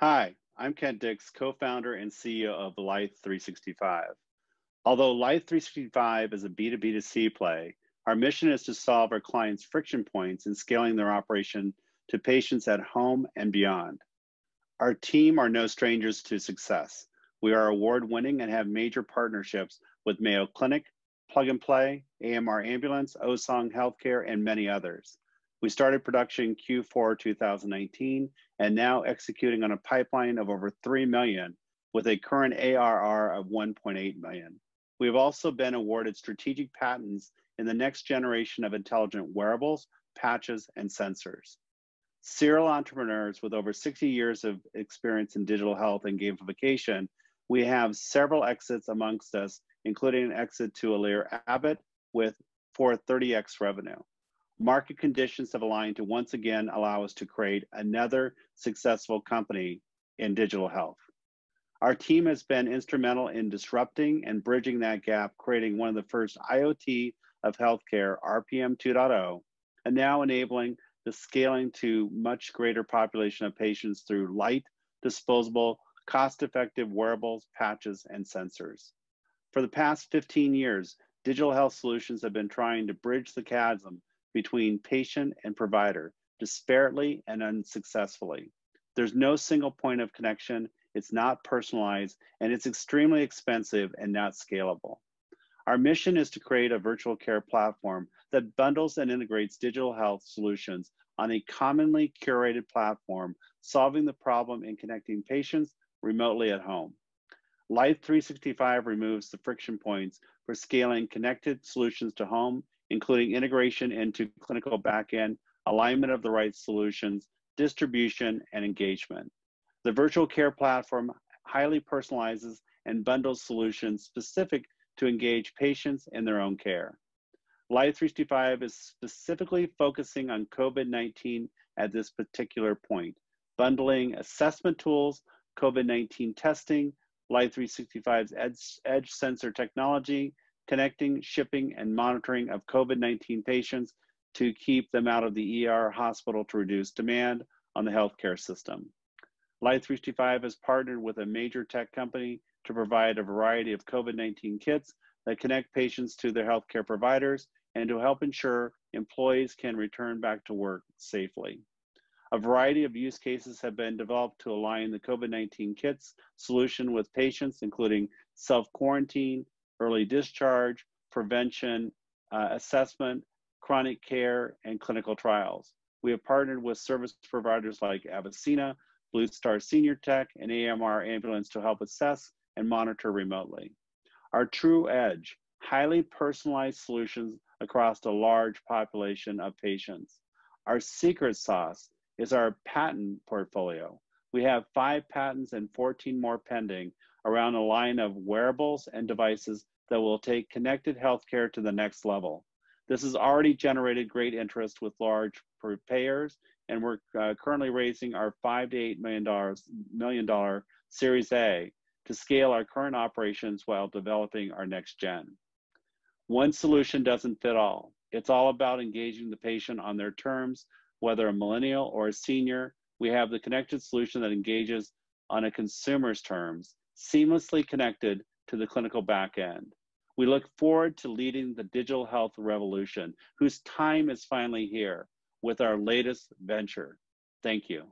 Hi, I'm Kent Dix, co-founder and CEO of Life 365. Although Life 365 is a B2B2C play, our mission is to solve our clients' friction points in scaling their operation to patients at home and beyond. Our team are no strangers to success. We are award winning and have major partnerships with Mayo Clinic, Plug and Play, AMR Ambulance, Osang Healthcare, and many others. We started production Q4 2019 and now executing on a pipeline of over 3 million with a current ARR of 1.8 million. We have also been awarded strategic patents in the next generation of intelligent wearables, patches, and sensors. Serial entrepreneurs with over 60 years of experience in digital health and gamification, we have several exits amongst us, including an exit to Alere Abbott with for 30x revenue. Market conditions have aligned to once again allow us to create another successful company in digital health. Our team has been instrumental in disrupting and bridging that gap, creating one of the first IoT of healthcare, RPM 2.0, and now enabling the scaling to much greater population of patients through light, disposable, cost-effective wearables, patches, and sensors. For the past 15 years, digital health solutions have been trying to bridge the chasm between patient and provider disparately and unsuccessfully. There's no single point of connection it's not personalized, and it's extremely expensive and not scalable. Our mission is to create a virtual care platform that bundles and integrates digital health solutions on a commonly curated platform, solving the problem in connecting patients remotely at home. Life 365 removes the friction points for scaling connected solutions to home, including integration into clinical backend, alignment of the right solutions, distribution, and engagement. The virtual care platform highly personalizes and bundles solutions specific to engage patients in their own care. Life 365 is specifically focusing on COVID 19 at this particular point, bundling assessment tools, COVID 19 testing, Life 365's edge, edge sensor technology, connecting, shipping, and monitoring of COVID 19 patients to keep them out of the ER hospital to reduce demand on the healthcare system. Life 365 has partnered with a major tech company to provide a variety of COVID 19 kits that connect patients to their healthcare providers and to help ensure employees can return back to work safely. A variety of use cases have been developed to align the COVID 19 kits solution with patients, including self quarantine, early discharge, prevention, uh, assessment, chronic care, and clinical trials. We have partnered with service providers like Avicenna, Blue Star Senior Tech, and AMR Ambulance to help assess and monitor remotely. Our true edge, highly personalized solutions across a large population of patients. Our secret sauce is our patent portfolio. We have five patents and 14 more pending around a line of wearables and devices that will take connected healthcare to the next level. This has already generated great interest with large payers and we're uh, currently raising our five to eight million dollars million dollar Series A to scale our current operations while developing our next gen. One solution doesn't fit all. It's all about engaging the patient on their terms, whether a millennial or a senior. We have the connected solution that engages on a consumer's terms, seamlessly connected to the clinical back end. We look forward to leading the digital health revolution, whose time is finally here with our latest venture. Thank you.